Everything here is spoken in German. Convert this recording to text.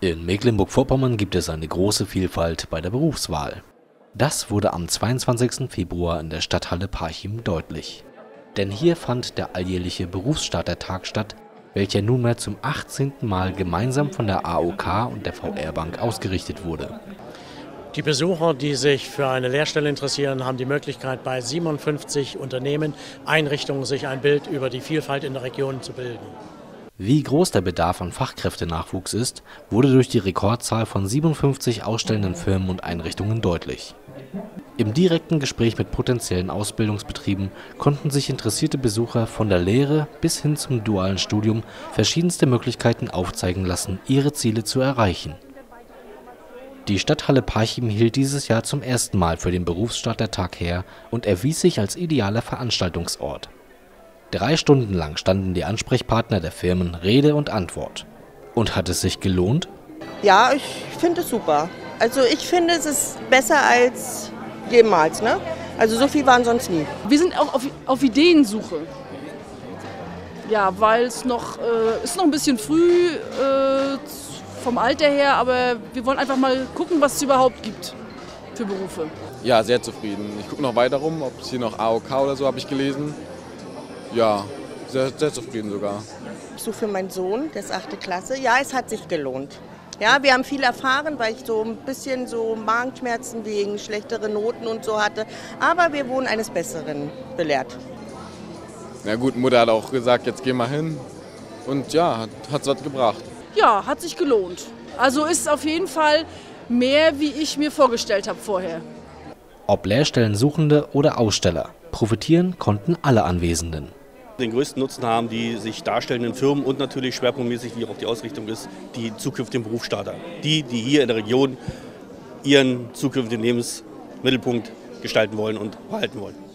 In Mecklenburg-Vorpommern gibt es eine große Vielfalt bei der Berufswahl. Das wurde am 22. Februar in der Stadthalle Parchim deutlich. Denn hier fand der alljährliche Berufsstartertag statt, welcher nunmehr zum 18. Mal gemeinsam von der AOK und der VR Bank ausgerichtet wurde. Die Besucher, die sich für eine Lehrstelle interessieren, haben die Möglichkeit, bei 57 Unternehmen, Einrichtungen sich ein Bild über die Vielfalt in der Region zu bilden. Wie groß der Bedarf an Fachkräftenachwuchs ist, wurde durch die Rekordzahl von 57 ausstellenden Firmen und Einrichtungen deutlich. Im direkten Gespräch mit potenziellen Ausbildungsbetrieben konnten sich interessierte Besucher von der Lehre bis hin zum dualen Studium verschiedenste Möglichkeiten aufzeigen lassen, ihre Ziele zu erreichen. Die Stadthalle Parchim hielt dieses Jahr zum ersten Mal für den Berufsstartertag her und erwies sich als idealer Veranstaltungsort Drei Stunden lang standen die Ansprechpartner der Firmen Rede und Antwort. Und hat es sich gelohnt? Ja, ich finde es super. Also ich finde, es ist besser als jemals. Ne? Also so viel waren sonst nie. Wir sind auch auf, auf Ideensuche. Ja, weil es noch, äh, ist noch ein bisschen früh äh, vom Alter her, aber wir wollen einfach mal gucken, was es überhaupt gibt für Berufe. Ja, sehr zufrieden. Ich gucke noch weiter rum, ob es hier noch AOK oder so habe ich gelesen. Ja, sehr, sehr zufrieden sogar. So für meinen Sohn, der ist 8. Klasse. Ja, es hat sich gelohnt. Ja, wir haben viel erfahren, weil ich so ein bisschen so Magenschmerzen wegen schlechteren Noten und so hatte. Aber wir wurden eines Besseren belehrt. Na gut, Mutter hat auch gesagt, jetzt geh mal hin. Und ja, hat es was gebracht. Ja, hat sich gelohnt. Also ist auf jeden Fall mehr, wie ich mir vorgestellt habe vorher. Ob Lehrstellensuchende oder Aussteller, profitieren konnten alle Anwesenden den größten Nutzen haben die sich darstellenden Firmen und natürlich schwerpunktmäßig, wie auch die Ausrichtung ist, die zukünftigen Berufsstarter. Die, die hier in der Region ihren zukünftigen Lebensmittelpunkt gestalten wollen und behalten wollen.